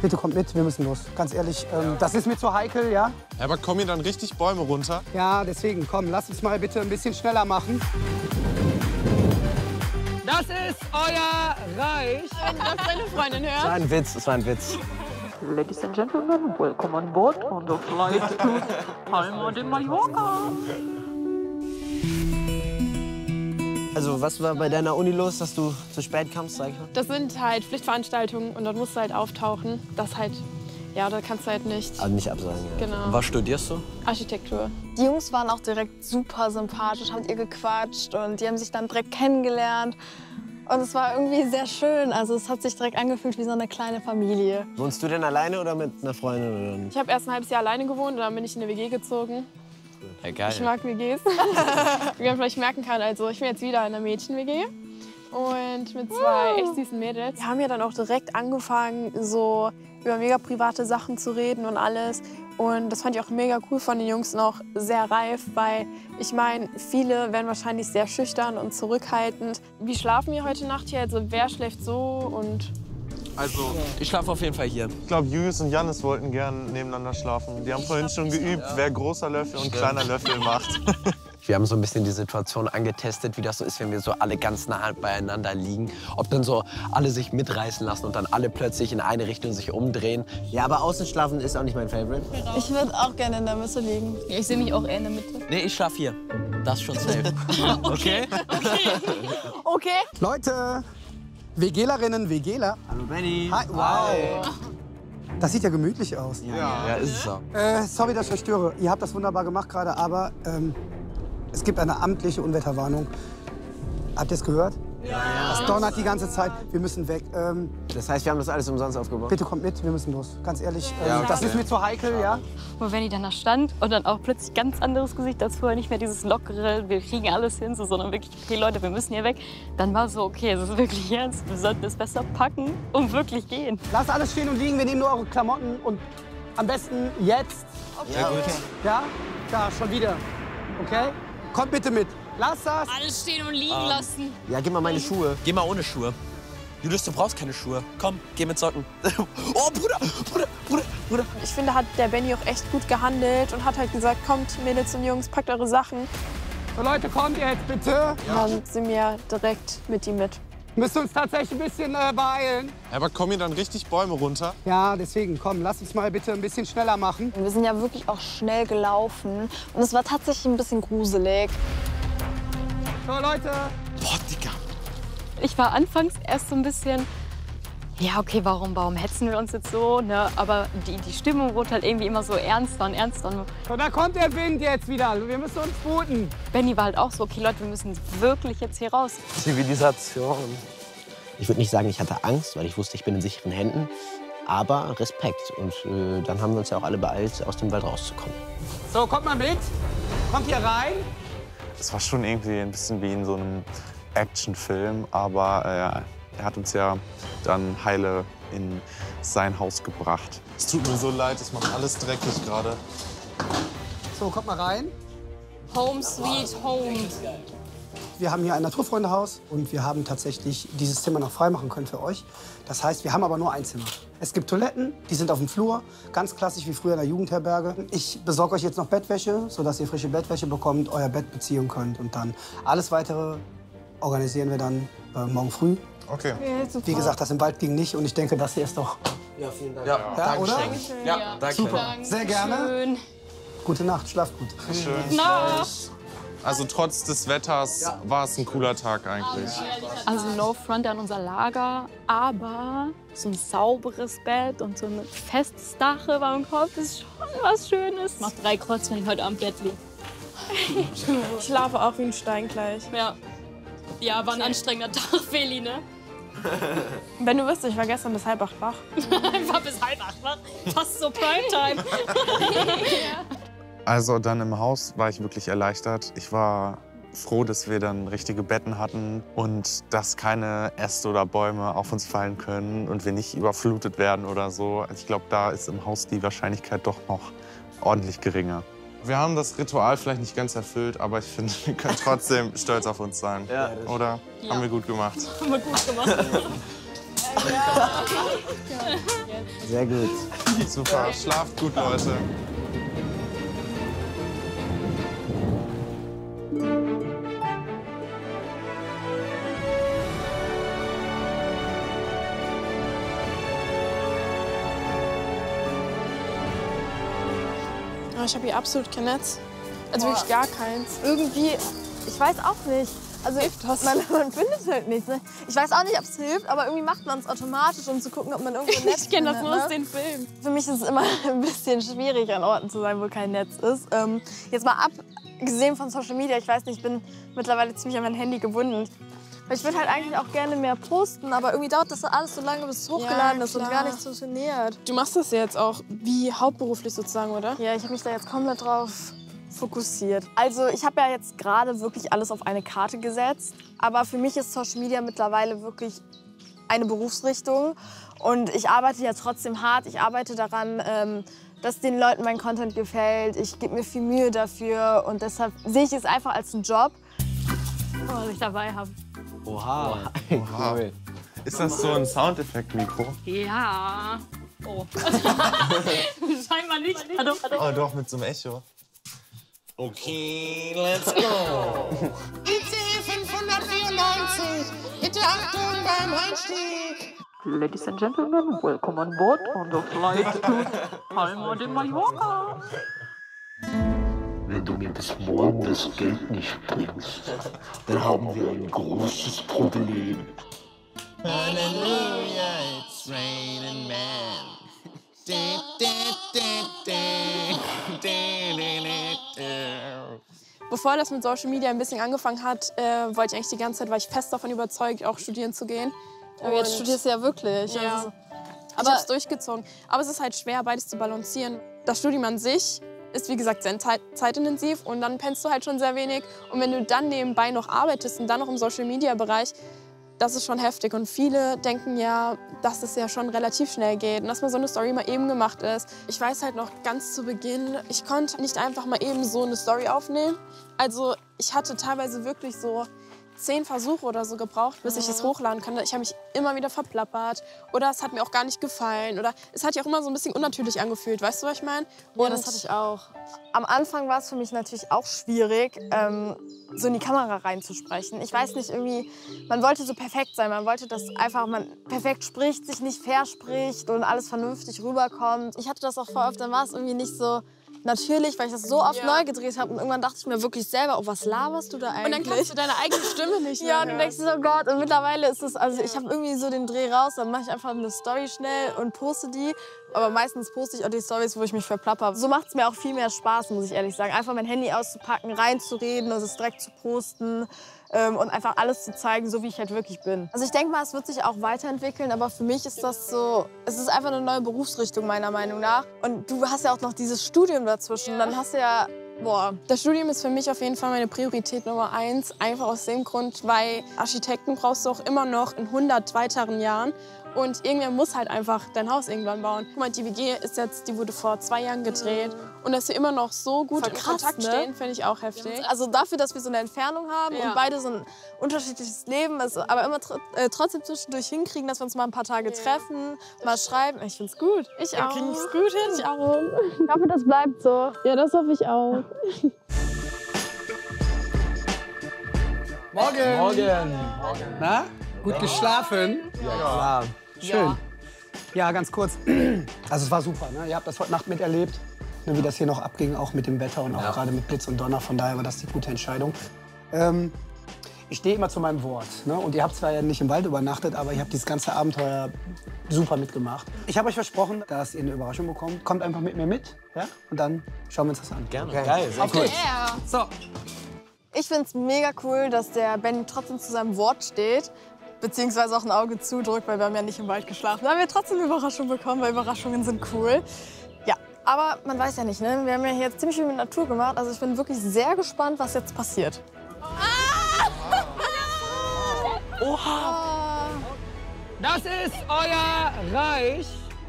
Bitte kommt mit, wir müssen los. Ganz ehrlich, ähm, das ist mir zu heikel, ja? Ja, aber kommen hier dann richtig Bäume runter? Ja, deswegen, komm, lass uns mal bitte ein bisschen schneller machen. Das ist euer Reich. Was deine Freundin Das war hört. ein Witz, das war ein Witz. Ladies and gentlemen, welcome on board on the flight to Palma de Mallorca. Also, was war bei deiner Uni los, dass du zu spät kamst, sag ich mal? Das sind halt Pflichtveranstaltungen und dort musst du halt auftauchen. Das halt, ja, da kannst du halt nicht. Also nicht absagen, ja. Genau. Was studierst du? Architektur. Die Jungs waren auch direkt super sympathisch, haben mit ihr gequatscht und die haben sich dann direkt kennengelernt. Und es war irgendwie sehr schön. Also es hat sich direkt angefühlt wie so eine kleine Familie. Wohnst du denn alleine oder mit einer Freundin? Ich habe erst ein halbes Jahr alleine gewohnt und dann bin ich in eine WG gezogen. Ja, geil. Ich mag WGs. Wie man vielleicht merken kann, also ich bin jetzt wieder in einer Mädchen-WG. Und mit zwei echt süßen Mädels. Wir haben ja dann auch direkt angefangen, so über mega private Sachen zu reden und alles. Und das fand ich auch mega cool von den Jungs noch sehr reif, weil ich meine, viele werden wahrscheinlich sehr schüchtern und zurückhaltend. Wie schlafen wir heute Nacht hier? Also wer schläft so und Also, Ich schlafe auf jeden Fall hier. ich glaube, Julius und Janis wollten gern nebeneinander schlafen. Die haben vorhin schon geübt, wer großer Löffel und kleiner Löffel macht. Wir haben so ein bisschen die Situation angetestet, wie das so ist, wenn wir so alle ganz nah beieinander liegen. Ob dann so alle sich mitreißen lassen und dann alle plötzlich in eine Richtung sich umdrehen. Ja, aber außen schlafen ist auch nicht mein Favorite. Ich würde auch gerne in der Mitte liegen. Ja, ich sehe mich auch eher in der Mitte. Nee, ich schlafe hier. Das ist schon safe. okay? Okay. Leute, WGlerinnen, WGler. Hallo Benny. Hi, wow. Das sieht ja gemütlich aus. Ja, ist es auch. Äh, sorry, dass ich euch störe. Ihr habt das wunderbar gemacht gerade, aber ähm, es gibt eine amtliche Unwetterwarnung. Habt ihr es gehört? Ja. Es donnert die ganze Zeit. Wir müssen weg. Ähm, Das heißt, wir haben das alles umsonst aufgebaut? bitte kommt mit, wir müssen los. Ganz ehrlich, ähm, Ja, okay. das ist mir zu heikel, ja? Und wenn die dann da stand und dann auch plötzlich ganz anderes Gesicht als vorher, nicht mehr dieses lockere, wir kriegen alles hin, so, sondern wirklich, okay Leute, wir müssen hier weg, dann war so, okay, es ist wirklich ernst, wir sollten es besser packen und wirklich gehen. Lasst alles stehen und liegen. Wir nehmen nur eure Klamotten und am besten jetzt. Ja, gut. Ja? Da, schon wieder. Okay? Kommt bitte mit. Lasst das. Alles stehen und liegen lassen. Ja, gib mal meine Schuhe. Geh mal ohne Schuhe. Julius, du brauchst keine Schuhe. Komm, geh mit Socken. oh, Bruder, Bruder, Bruder, Bruder. Ich finde, hat der Benny auch echt gut gehandelt und hat halt gesagt, kommt Mädels und Jungs, packt eure Sachen. So, Leute, kommt jetzt bitte. Und dann sind wir direkt mit ihm mit. Müssen uns tatsächlich ein bisschen äh, beeilen. Ja, aber kommen hier dann richtig Bäume runter? Ja, deswegen, komm, lass uns mal bitte ein bisschen schneller machen. Wir sind ja wirklich auch schnell gelaufen und es war tatsächlich ein bisschen gruselig. So, Leute. Boah, Digga. Ich war anfangs erst so ein bisschen, ja okay, warum, warum hetzen wir uns jetzt so, ne? aber die, die Stimmung wurde halt irgendwie immer so ernster und ernster. Und So, da kommt der Wind jetzt wieder. Wir müssen uns booten. Benny war halt auch so, okay Leute, wir müssen wirklich jetzt hier raus. Zivilisation. Ich würde nicht sagen, ich hatte Angst, weil ich wusste, ich bin in sicheren Händen. Aber Respekt. Und äh, dann haben wir uns ja auch alle beeilt, aus dem Wald rauszukommen. So, kommt mal mit. Kommt hier rein. Es war schon irgendwie ein bisschen wie in so einem Actionfilm, aber äh, er hat uns ja dann heile in sein Haus gebracht. Es tut mir so leid, es macht alles dreckig gerade. So, kommt mal rein. Home sweet home. Wir haben hier ein Naturfreundehaus und wir haben tatsächlich dieses Zimmer noch freimachen können für euch. Das heißt, wir haben aber nur ein Zimmer. Es gibt Toiletten, die sind auf dem Flur, ganz klassisch wie früher in der Jugendherberge. Ich besorge euch jetzt noch Bettwäsche, sodass ihr frische Bettwäsche bekommt, euer Bett beziehen könnt und dann alles weitere organisieren wir dann äh, morgen früh. Okay. Wie gesagt, das im Wald ging nicht und ich denke, das hier ist doch. Ja, vielen Dank. Ja, Ja, oder? Ja, danke. Super. Sehr gerne. Schön. Gute Nacht, schlaft gut. Schön. Also trotz des Wetters war es ein cooler Tag eigentlich. Also no front an unser Lager, aber so ein sauberes Bett und so ein festes Dach über dem Kopf ist schon was Schönes. Mach drei Kreuz, wenn ich heute Abend Bett liege. Ich schlafe auch wie ein Stein gleich. Ja. Ja, war ein anstrengender Tag, Feli, ne? Wenn du wüsstest, ich war gestern bis halb acht wach. War bis halb acht wach. Fast so Primetime. Also dann im Haus war ich wirklich erleichtert. Ich war froh, dass wir dann richtige Betten hatten und dass keine Äste oder Bäume auf uns fallen können und wir nicht überflutet werden oder so. Also ich glaube, da ist im Haus die Wahrscheinlichkeit doch noch ordentlich geringer. Wir haben das Ritual vielleicht nicht ganz erfüllt, aber ich finde, wir können trotzdem stolz auf uns sein. Ja. Oder? Haben wir gut gemacht. Haben wir gut gemacht. Sehr gut. Super, schlaft gut, Leute. Aber ich habe hier absolut kein Netz. Also wirklich gar keins. Irgendwie, ich weiß auch nicht. Also man, man findet halt nichts. Ne? Ich weiß auch nicht, ob es hilft, aber irgendwie macht man es automatisch, um zu gucken, ob man irgendwo ein Netz Ich kenne das nur aus ne? den Filmen. Für mich ist es immer ein bisschen schwierig, an Orten zu sein, wo kein Netz ist. Ähm, jetzt mal abgesehen von Social Media, ich weiß nicht, ich bin mittlerweile ziemlich an mein Handy gebunden. Ich würde halt eigentlich auch gerne mehr posten, aber irgendwie dauert das alles so lange, bis es hochgeladen ist und gar nichts funktioniert. Du machst das ja jetzt auch wie hauptberuflich sozusagen, oder? Ja, ich habe mich da jetzt komplett drauf fokussiert. Also ich habe ja jetzt gerade wirklich alles auf eine Karte gesetzt, aber für mich ist Social Media mittlerweile wirklich eine Berufsrichtung und ich arbeite ja trotzdem hart. Ich arbeite daran, ähm, dass den Leuten mein Content gefällt. Ich gebe mir viel Mühe dafür und deshalb sehe ich es einfach als einen Job. was ich dabei habe. Oha. Cool. Ist das so ein Soundeffekt-Mikro? Ja. Oh. Scheinbar nicht. Hallo, hallo. Oh, doch, mit so einem Echo. Okay, let's go. Ladies and gentlemen, welcome on board on the flight to Palma de Mallorca. Wenn du mir bis morgen das Geld nicht bringst, dann haben wir ein großes Problem. Halleluja, it's raining man. Bevor das mit Social Media ein bisschen angefangen hat, äh, wollte ich eigentlich die ganze Zeit, war ich fest davon überzeugt, auch studieren zu gehen. Aber jetzt Und- studierst du ja wirklich. Ja. Also, ich habe es durchgezogen. Aber es ist halt schwer, beides zu balancieren. Das Studium an sich ist, wie gesagt, sehr zeit zeitintensiv und dann pennst du halt schon sehr wenig. Und wenn du dann nebenbei noch arbeitest und dann noch im Social-Media-Bereich, das ist schon heftig. Und viele denken ja, dass es ja schon relativ schnell geht und dass mal so eine Story mal eben gemacht ist. Ich weiß halt noch ganz zu Beginn, ich konnte nicht einfach mal eben so eine Story aufnehmen. Also ich hatte teilweise wirklich so zehn Versuche oder so gebraucht, bis ich es hochladen konnte. Ich habe mich immer wieder verplappert oder es hat mir auch gar nicht gefallen oder es hat sich auch immer so ein bisschen unnatürlich angefühlt. Weißt du, was ich meine? Ja, das hatte ich auch. Am Anfang war es für mich natürlich auch schwierig, ähm, so in die Kamera reinzusprechen. Ich weiß nicht, irgendwie, man wollte so perfekt sein. Man wollte, dass einfach man perfekt spricht, sich nicht verspricht und alles vernünftig rüberkommt. Ich hatte das auch voll oft, dann war es irgendwie nicht so natürlich, weil ich das so oft Ja. neu gedreht habe. Und irgendwann dachte ich mir wirklich selber, oh, was laberst du da eigentlich? Und dann kannst du deine eigene Stimme nicht mehr Ja, und du denkst so, Gott, und mittlerweile ist es, also ich habe irgendwie so den Dreh raus, dann mache ich einfach eine Story schnell und poste die. Aber meistens poste ich auch die Stories, wo ich mich verplapper. So macht es mir auch viel mehr Spaß, muss ich ehrlich sagen. Einfach mein Handy auszupacken, reinzureden, also es direkt zu posten ähm, und einfach alles zu zeigen, so wie ich halt wirklich bin. Also ich denke mal, es wird sich auch weiterentwickeln, aber für mich ist das so, es ist einfach eine neue Berufsrichtung meiner Meinung nach. Und du hast ja auch noch dieses Studium dazwischen. Dann hast du ja, boah, Das Studium ist für mich auf jeden Fall meine Priorität Nummer eins. Einfach aus dem Grund, weil Architekten brauchst du auch immer noch in 100 weiteren Jahren. Und irgendwer muss halt einfach dein Haus irgendwann bauen. Guck mal, die WG ist jetzt, die wurde vor zwei Jahren gedreht. Und dass wir immer noch so gut Voll in krass, Kontakt ne? stehen, finde ich auch heftig. Also dafür, dass wir so eine Entfernung haben Ja. und beide so ein unterschiedliches Leben, also aber immer tr äh, trotzdem zwischendurch hinkriegen, dass wir uns mal ein paar Tage treffen, mal schreiben. Ich find's gut. Ich Wir auch. kriegen's gut hin. Ich auch. Ich hoffe, das bleibt so. Ja, das hoffe ich auch. Morgen! Morgen. Na? Gut geschlafen? Ja, klar. Schön. Ja, ganz kurz. Also es war super. Ne? Ihr habt das heute Nacht miterlebt, ne, wie das hier noch abging, auch mit dem Wetter und auch gerade mit Blitz und Donner. Von daher war das die gute Entscheidung. Ähm, ich stehe immer zu meinem Wort. Ne? Und ihr habt zwar ja nicht im Wald übernachtet, aber ihr habt dieses ganze Abenteuer super mitgemacht. Ich habe euch versprochen, dass ihr eine Überraschung bekommt. Kommt einfach mit mir mit. Ja? Und dann schauen wir uns das an. Gerne. Geil, sehr geht's. So, Ich find's mega cool, dass der Benny trotzdem zu seinem Wort steht. Beziehungsweise auch ein Auge zudrückt, weil wir haben ja nicht im Wald geschlafen. Da haben wir trotzdem eine Überraschung bekommen, weil Überraschungen sind cool. Ja, aber man weiß ja nicht, ne? Wir haben ja hier jetzt ziemlich viel mit Natur gemacht. Also ich bin wirklich sehr gespannt, was jetzt passiert. das ist euer Reich.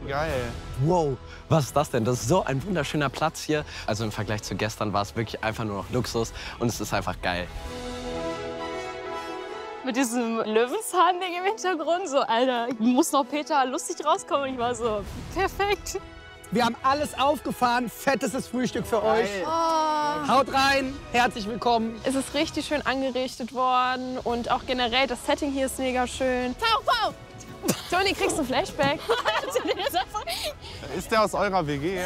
Geil. Wow, was ist das denn? Das ist so ein wunderschöner Platz hier. Also im Vergleich zu gestern war es wirklich einfach nur noch Luxus und es ist einfach geil. Mit diesem Löwenzahn-Ding im Hintergrund. So, Alter, muss noch Peter lustig rauskommen. Und ich war so, perfekt. Wir haben alles aufgefahren. Fettestes Frühstück für euch. Haut rein. Herzlich willkommen. Es ist richtig schön angerichtet worden und auch generell das Setting hier ist mega schön. Pau, pau! Toni, kriegst du ein Flashback? Ist der aus eurer WG? Ja?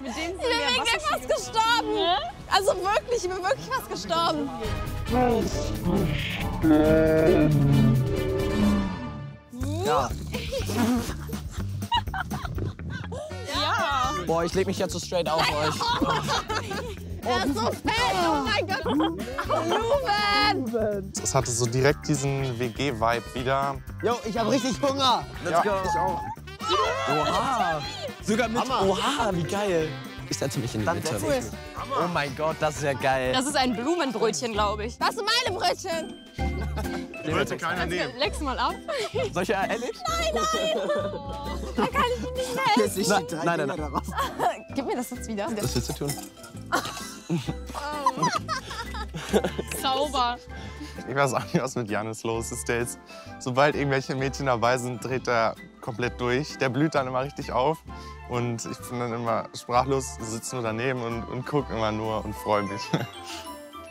Mit dem sind Ich bin wegen dem fast gestorben. Also wirklich, ich bin wirklich fast gestorben. Boah, ich leg mich jetzt so straight auf euch. Er ist so fett. Oh mein Gott. Ruben. Es hatte so direkt diesen WG-Vibe wieder. Jo, ich hab richtig Hunger. Let's go. Ich auch. Oha. Sogar mit. Oha, wie geil. Ich setze mich in die Mitte. Oh mein Gott, das ist ja geil. Das ist ein Blumenbrötchen, glaube ich. Das sind meine Brötchen. Wollte keiner nehmen. Leck's mal ab. Soll ich ja ehrlich? Da kann ich ihn nicht mehr essen. Nein, nein, nein. nein. Gib mir das jetzt wieder. Was willst du tun? Sauber. Ich weiß auch nicht, was mit Janis los ist. Der ist, sobald irgendwelche Mädchen dabei sind, dreht er komplett durch. Der blüht dann immer richtig auf. Und ich bin dann immer sprachlos, sitze nur daneben und, und gucke immer nur und freue mich.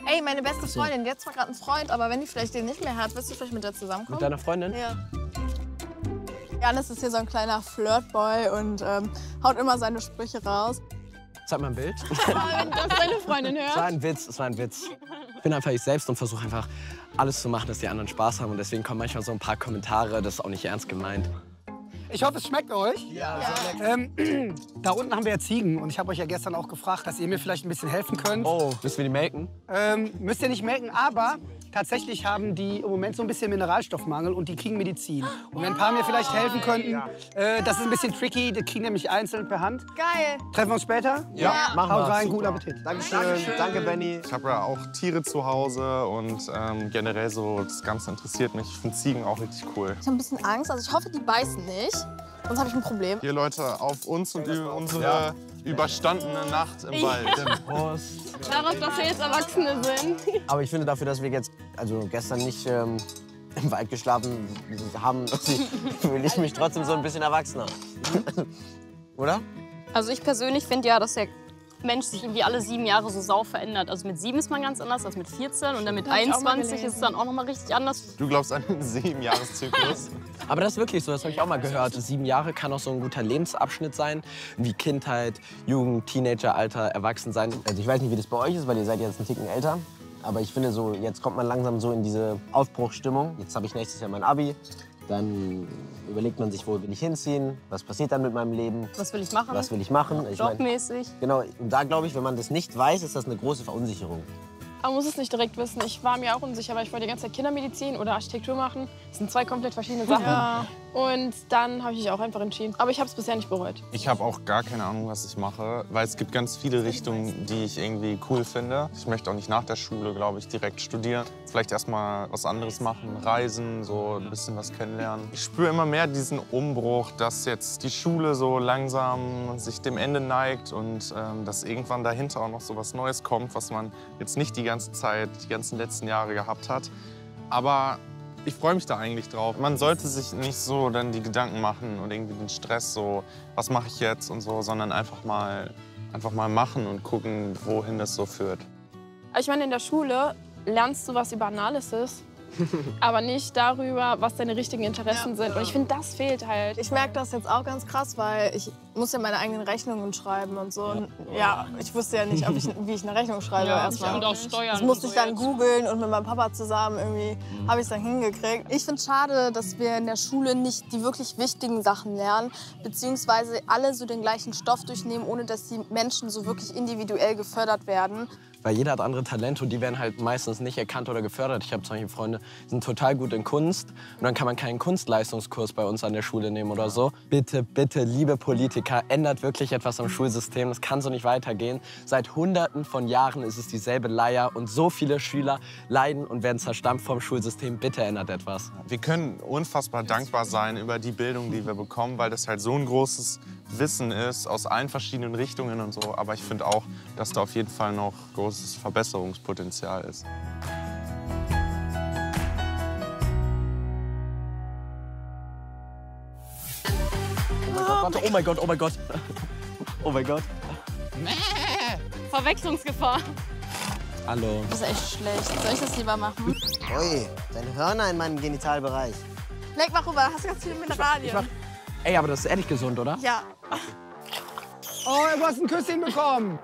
Ey, meine beste Freundin, die hat zwar gerade einen Freund, aber wenn die vielleicht den nicht mehr hat, wirst du vielleicht mit der zusammenkommen? Mit deiner Freundin? Ja. Janis ist hier so ein kleiner Flirtboy und ähm, haut immer seine Sprüche raus. Zeig mal ein Bild. Wenn das deine Freundin Es war hört. ein Witz, es war ein Witz. Ich bin einfach ich selbst und versuche einfach alles zu machen, dass die anderen Spaß haben. Und deswegen kommen manchmal so ein paar Kommentare, das ist auch nicht ernst gemeint. Ich hoffe, es schmeckt euch. Ja, ähm, Da unten haben wir ja Ziegen. Und ich habe euch ja gestern auch gefragt, dass ihr mir vielleicht ein bisschen helfen könnt. Oh, müssen wir die melken? Ähm, müsst ihr nicht melken, aber tatsächlich haben die im Moment so ein bisschen Mineralstoffmangel und die kriegen Medizin. Und wenn ein paar mir vielleicht helfen könnten, äh, das ist ein bisschen tricky, die kriegen nämlich einzeln per Hand. Geil. Treffen wir uns später? Ja. Machen Haut wir. rein, guten Appetit. Dankeschön. Danke, Benny. Ich habe ja auch Tiere zu Hause und ähm, generell so das Ganze interessiert mich. Ich finde Ziegen auch richtig cool. Ich habe ein bisschen Angst, also ich hoffe, die beißen nicht. Sonst habe ich ein Problem. Hier Leute, auf uns und über unsere überstandene Nacht im Wald. Darauf, dass wir jetzt Erwachsene sind. Aber ich finde dafür, dass wir jetzt also gestern nicht ähm, im Wald geschlafen haben, fühle ich mich trotzdem so ein bisschen erwachsener. Oder? Also ich persönlich finde ja, dass der Mensch sich irgendwie alle sieben Jahre so sau verändert. Also mit sieben ist man ganz anders als mit 14 und dann mit Hab ich auch mal 21 ist es dann auch noch mal richtig anders. Du glaubst an den Siebenjahreszyklus? Aber das ist wirklich so, das habe ich auch mal gehört. Sieben Jahre kann auch so ein guter Lebensabschnitt sein, wie Kindheit, Jugend, Teenageralter, Erwachsensein. Also ich weiß nicht, wie das bei euch ist, weil ihr seid jetzt einen Ticken älter. Aber ich finde so, jetzt kommt man langsam so in diese Aufbruchsstimmung. Jetzt habe ich nächstes Jahr mein Abi. Dann überlegt man sich, wo will ich hinziehen? Was passiert dann mit meinem Leben? Was will ich machen? Was will ich machen? Ich mein, Jobmäßig. genau, und da glaube ich, wenn man das nicht weiß, ist das eine große Verunsicherung. Man muss es nicht direkt wissen. Ich war mir auch unsicher, weil ich wollte die ganze Zeit Kindermedizin oder Architektur machen. Das sind zwei komplett verschiedene Sachen. Und dann habe ich mich auch einfach entschieden. Aber ich habe es bisher nicht bereut. Ich habe auch gar keine Ahnung, was ich mache, weil es gibt ganz viele Richtungen, die ich irgendwie cool finde. Ich möchte auch nicht nach der Schule, glaube ich, direkt studieren. Vielleicht erst mal was anderes machen, reisen, so ein bisschen was kennenlernen. Ich spüre immer mehr diesen Umbruch, dass jetzt die Schule so langsam sich dem Ende neigt und ähm, dass irgendwann dahinter auch noch so was Neues kommt, was man jetzt nicht die ganze Zeit, die ganzen letzten Jahre gehabt hat. Aber ich freue mich da eigentlich drauf. Man sollte sich nicht so dann die Gedanken machen und irgendwie den Stress so, was mache ich jetzt und so, sondern einfach mal, einfach mal machen und gucken, wohin das so führt. Ich meine, in der Schule lernst du was über Analysis, aber nicht darüber, was deine richtigen Interessen sind. Und ich finde, das fehlt halt. Ich merke das jetzt auch ganz krass, weil ich muss ja meine eigenen Rechnungen schreiben und so. Und ja, ich wusste ja nicht, ob ich, wie ich eine Rechnung schreibe erstmal. Und auch Steuern. Das musste ich dann googeln und mit meinem Papa zusammen irgendwie habe ich es dann hingekriegt. Ich finde es schade, dass wir in der Schule nicht die wirklich wichtigen Sachen lernen, beziehungsweise alle so den gleichen Stoff durchnehmen, ohne dass die Menschen so wirklich individuell gefördert werden. Weil jeder hat andere Talente und die werden halt meistens nicht erkannt oder gefördert. Ich habe Beispiel Freunde, die sind total gut in Kunst und dann kann man keinen Kunstleistungskurs bei uns an der Schule nehmen oder so. Bitte, bitte, liebe Politiker, ändert wirklich etwas am Schulsystem. Das kann so nicht weitergehen. Seit Hunderten von Jahren ist es dieselbe Leier und so viele Schüler leiden und werden zerstampft vom Schulsystem. Bitte ändert etwas. Wir können unfassbar dankbar sein über die Bildung, die wir bekommen, weil das halt so ein großes Wissen ist aus allen verschiedenen Richtungen und so. Aber ich finde auch, dass da auf jeden Fall noch großes Verbesserungspotenzial ist. Oh mein Warte, oh mein Gott, oh mein Gott. Oh mein Gott. Oh Verwechslungsgefahr. Hallo. Das ist echt schlecht. Soll ich das lieber machen? Ui, deine Hörner in meinem Genitalbereich. Leck mal rüber, hast ganz viele Mineralien. Ich mach, ich mach, ey, aber das ist ehrlich gesund, oder? Ja. Oh, du hast ein Küsschen bekommen.